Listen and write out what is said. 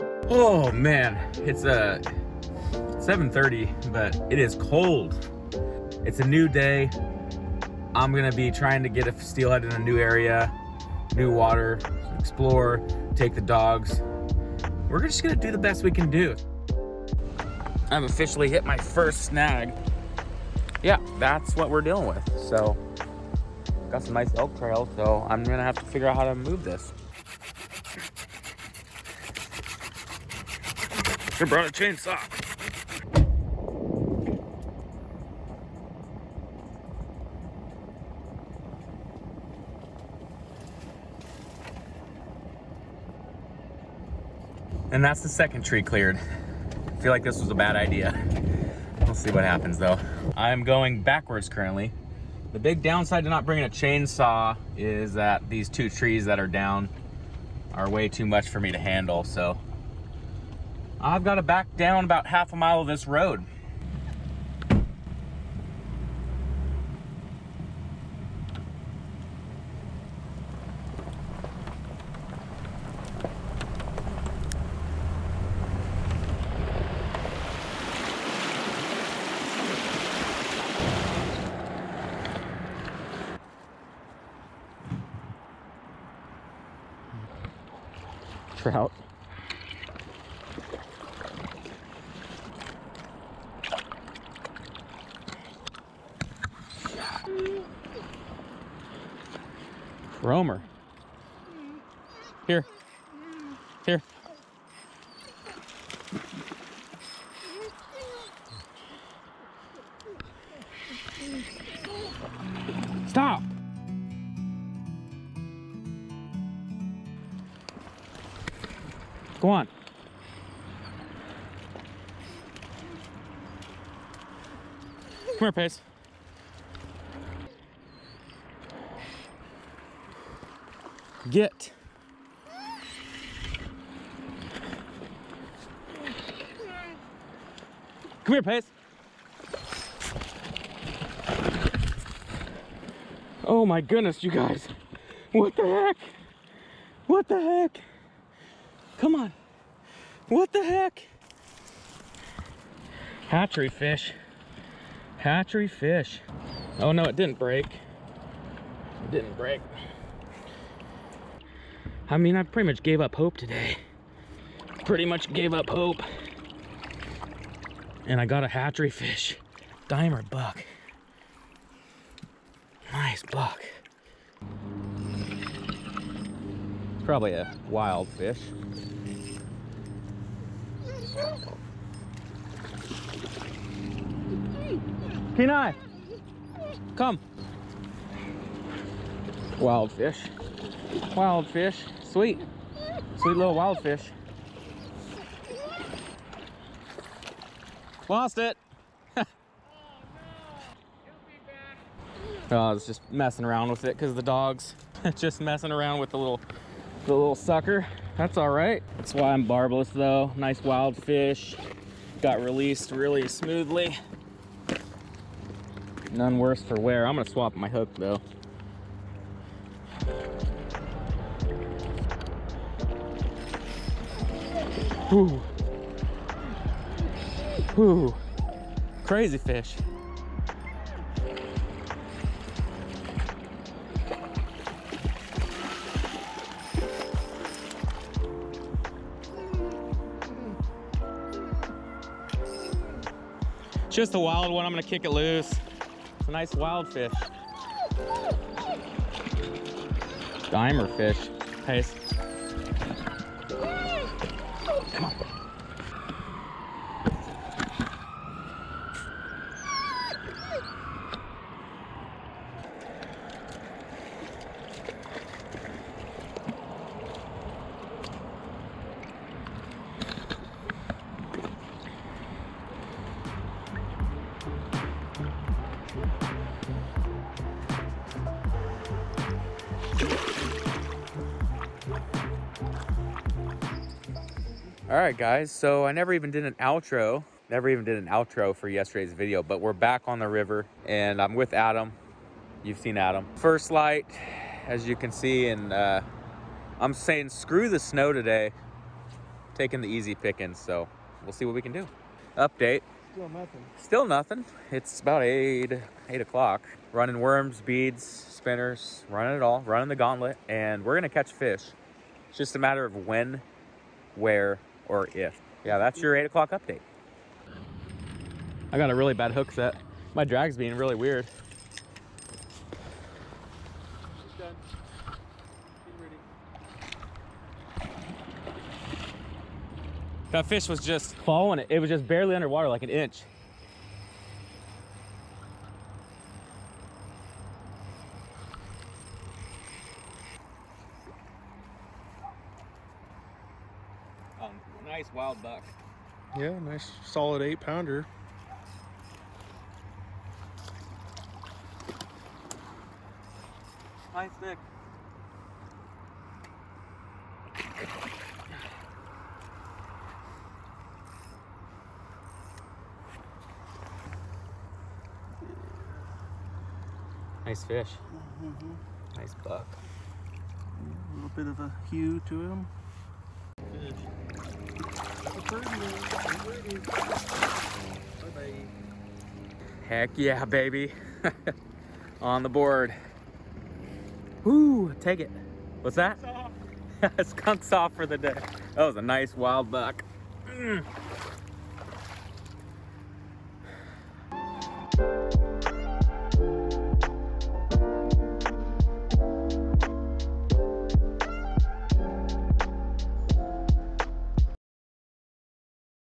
Oh man, it's uh 7:30, but it is cold. It's a new day. I'm gonna be trying to get a steelhead in a new area, new water, explore, take the dogs. We're just gonna do the best we can do. I've officially hit my first snag. Yeah, that's what we're dealing with. So, got some nice elk trails, so I'm gonna have to figure out how to move this. Brought a chainsaw. And that's the second tree cleared. I feel like this was a bad idea. We'll see what happens though. I'm going backwards currently. The big downside to not bringing a chainsaw is that these two trees that are down are way too much for me to handle. So I've got to back down about half a mile of this road. Trout. Romer. Here. Here. Stop. Go on. Come here, Pace. Get. Come here, Pace. Oh my goodness, you guys. What the heck? What the heck? Come on. What the heck? Hatchery fish. Hatchery fish. Oh no, it didn't break. It didn't break. I mean, I pretty much gave up hope today. Pretty much gave up hope. And I got a hatchery fish. Dimer buck. Nice buck. It's probably a wild fish. Kenai, come. Wild fish. Wild fish. Sweet. Sweet little wild fish. Lost it. oh, I was just messing around with it because the dog's just messing around with the little the little sucker. That's all right. That's why I'm barbless though. Nice wild fish. Got released really smoothly. None worse for wear. I'm gonna swap my hook though. Ooh. Ooh. Crazy fish. Just a wild one. I'm gonna kick it loose. It's a nice wild fish. Dimer fish. Pace. All right, guys. So I never even did an outro. Never even did an outro for yesterday's video, but we're back on the river and I'm with Adam. You've seen Adam. First light, as you can see, and uh, I'm saying screw the snow today. taking the easy pickings, so we'll see what we can do. Update. Still nothing. Still nothing. It's about eight eight o'clock. Running worms, beads, spinners, running it all, running the gauntlet, and we're gonna catch fish. It's just a matter of when, where, or if. Yeah, that's your eight o'clock update. I got a really bad hook set. My drag's being really weird. That fish was just following it. It was just barely underwater, like an inch. Um, nice wild buck. Yeah, nice solid eight pounder. Nice stick. Nice fish. Nice buck. A little bit of a hue to him. Heck yeah, baby. On the board. Woo, take it. What's that? Skunk's off for the day. That was a nice wild buck. Mm.